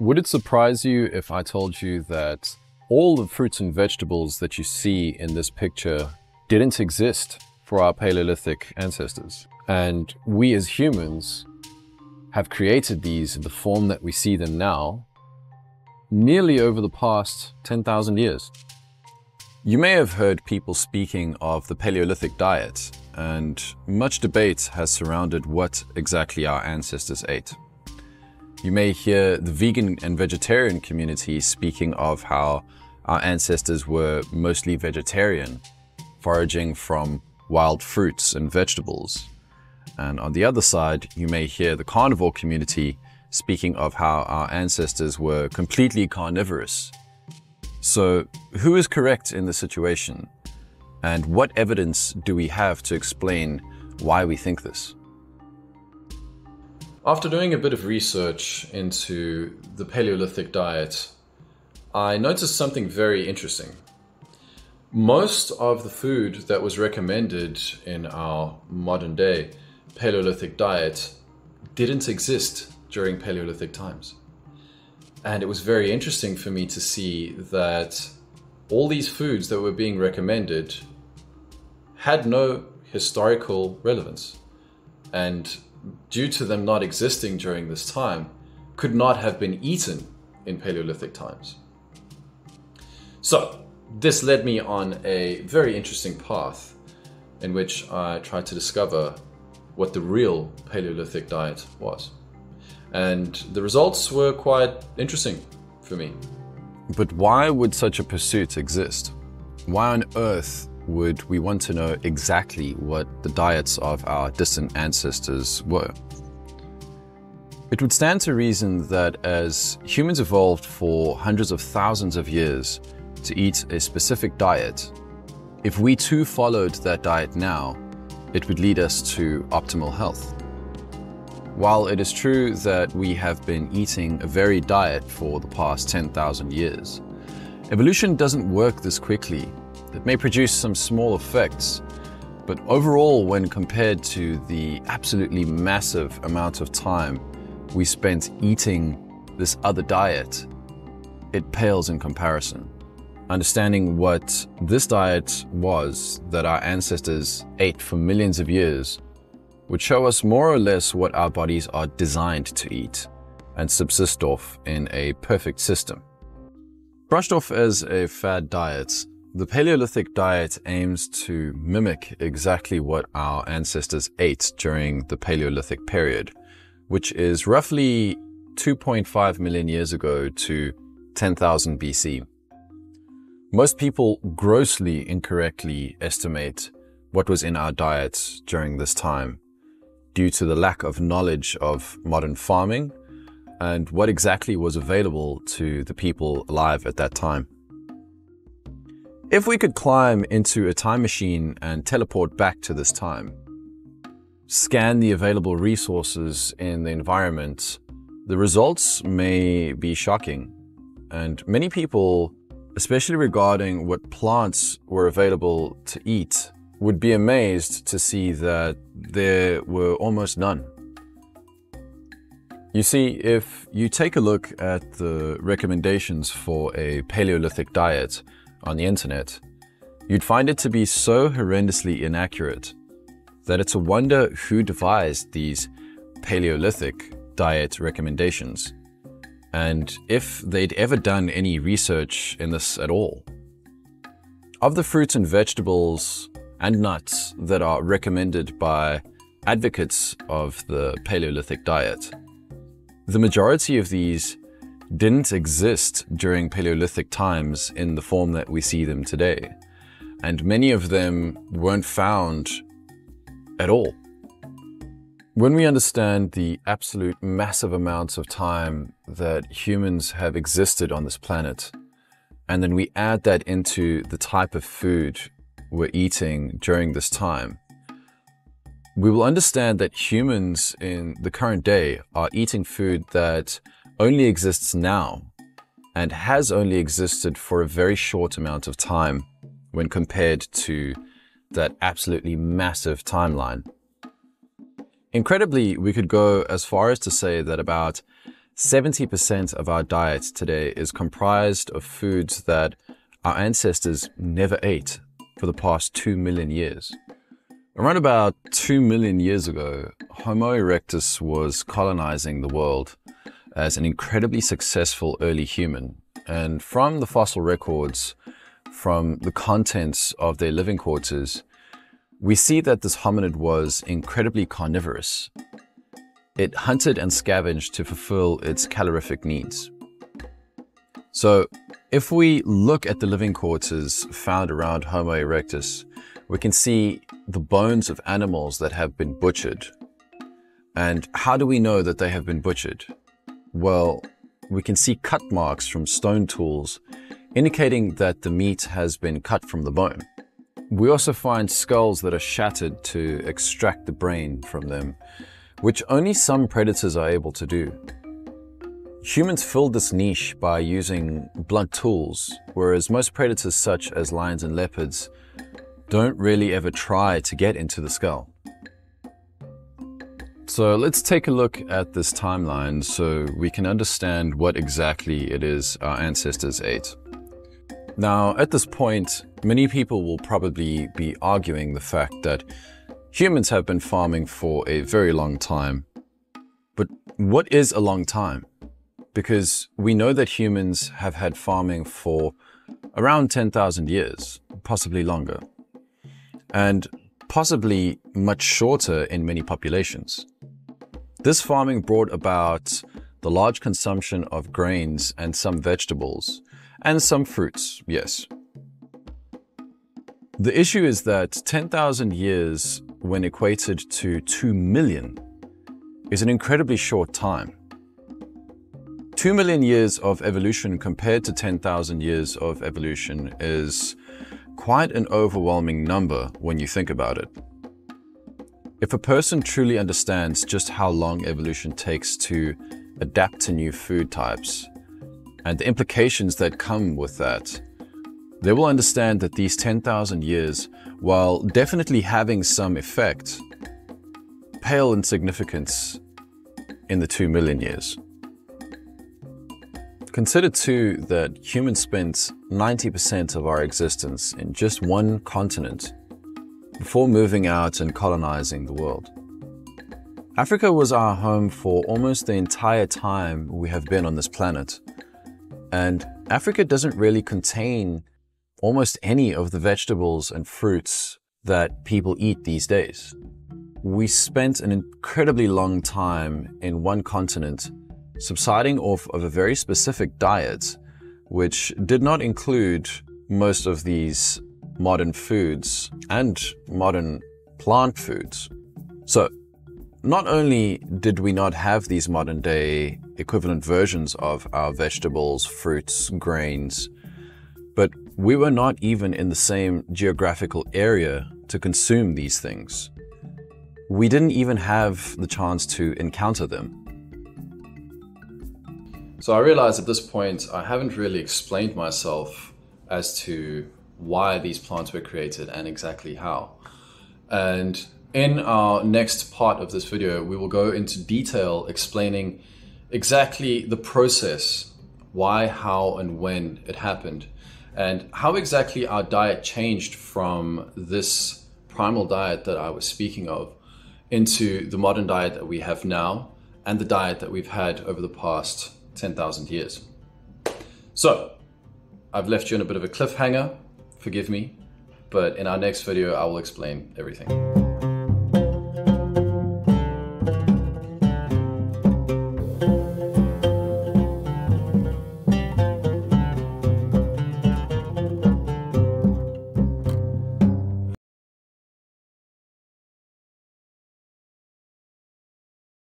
Would it surprise you if I told you that all the fruits and vegetables that you see in this picture didn't exist for our Paleolithic ancestors? And we as humans have created these in the form that we see them now nearly over the past 10,000 years. You may have heard people speaking of the Paleolithic diet, and much debate has surrounded what exactly our ancestors ate. You may hear the vegan and vegetarian community speaking of how our ancestors were mostly vegetarian, foraging from wild fruits and vegetables. And on the other side, you may hear the carnivore community speaking of how our ancestors were completely carnivorous. So, who is correct in this situation? And what evidence do we have to explain why we think this? After doing a bit of research into the Paleolithic diet, I noticed something very interesting. Most of the food that was recommended in our modern day Paleolithic diet didn't exist during Paleolithic times. And it was very interesting for me to see that all these foods that were being recommended had no historical relevance. And due to them not existing during this time, could not have been eaten in Paleolithic times. So, this led me on a very interesting path in which I tried to discover what the real Paleolithic diet was. And the results were quite interesting for me. But why would such a pursuit exist? Why on earth would we want to know exactly what the diets of our distant ancestors were? It would stand to reason that as humans evolved for hundreds of thousands of years to eat a specific diet, if we too followed that diet now, it would lead us to optimal health. While it is true that we have been eating a varied diet for the past 10,000 years, evolution doesn't work this quickly it may produce some small effects, but overall, when compared to the absolutely massive amount of time we spent eating this other diet, it pales in comparison. Understanding what this diet was that our ancestors ate for millions of years would show us more or less what our bodies are designed to eat and subsist off in a perfect system. Brushed off as a fad diet, the Paleolithic diet aims to mimic exactly what our ancestors ate during the Paleolithic period, which is roughly 2.5 million years ago to 10,000 BC. Most people grossly incorrectly estimate what was in our diets during this time due to the lack of knowledge of modern farming and what exactly was available to the people alive at that time. If we could climb into a time machine and teleport back to this time, scan the available resources in the environment, the results may be shocking. And many people, especially regarding what plants were available to eat, would be amazed to see that there were almost none. You see, if you take a look at the recommendations for a Paleolithic diet, on the internet, you'd find it to be so horrendously inaccurate that it's a wonder who devised these Paleolithic diet recommendations and if they'd ever done any research in this at all. Of the fruits and vegetables and nuts that are recommended by advocates of the Paleolithic diet, the majority of these didn't exist during Paleolithic times in the form that we see them today. And many of them weren't found at all. When we understand the absolute massive amounts of time that humans have existed on this planet, and then we add that into the type of food we're eating during this time, we will understand that humans in the current day are eating food that only exists now and has only existed for a very short amount of time when compared to that absolutely massive timeline. Incredibly, we could go as far as to say that about 70% of our diet today is comprised of foods that our ancestors never ate for the past 2 million years. Around about 2 million years ago, Homo erectus was colonizing the world as an incredibly successful early human. And from the fossil records, from the contents of their living quarters, we see that this hominid was incredibly carnivorous. It hunted and scavenged to fulfill its calorific needs. So, if we look at the living quarters found around Homo erectus, we can see the bones of animals that have been butchered. And how do we know that they have been butchered? Well, we can see cut marks from stone tools indicating that the meat has been cut from the bone. We also find skulls that are shattered to extract the brain from them, which only some predators are able to do. Humans filled this niche by using blunt tools, whereas most predators such as lions and leopards don't really ever try to get into the skull. So let's take a look at this timeline so we can understand what exactly it is our ancestors ate. Now, at this point, many people will probably be arguing the fact that humans have been farming for a very long time. But what is a long time? Because we know that humans have had farming for around 10,000 years, possibly longer, and possibly much shorter in many populations. This farming brought about the large consumption of grains and some vegetables, and some fruits, yes. The issue is that 10,000 years, when equated to 2 million, is an incredibly short time. 2 million years of evolution compared to 10,000 years of evolution is quite an overwhelming number when you think about it. If a person truly understands just how long evolution takes to adapt to new food types and the implications that come with that, they will understand that these 10,000 years, while definitely having some effect, pale in significance in the 2 million years. Consider too that humans spent 90% of our existence in just one continent before moving out and colonizing the world. Africa was our home for almost the entire time we have been on this planet. And Africa doesn't really contain almost any of the vegetables and fruits that people eat these days. We spent an incredibly long time in one continent, subsiding off of a very specific diet, which did not include most of these modern foods and modern plant foods. So, not only did we not have these modern day equivalent versions of our vegetables, fruits, grains, but we were not even in the same geographical area to consume these things. We didn't even have the chance to encounter them. So I realize at this point I haven't really explained myself as to why these plants were created and exactly how. And in our next part of this video, we will go into detail explaining exactly the process, why, how, and when it happened, and how exactly our diet changed from this primal diet that I was speaking of into the modern diet that we have now and the diet that we've had over the past 10,000 years. So, I've left you in a bit of a cliffhanger forgive me. But in our next video, I will explain everything.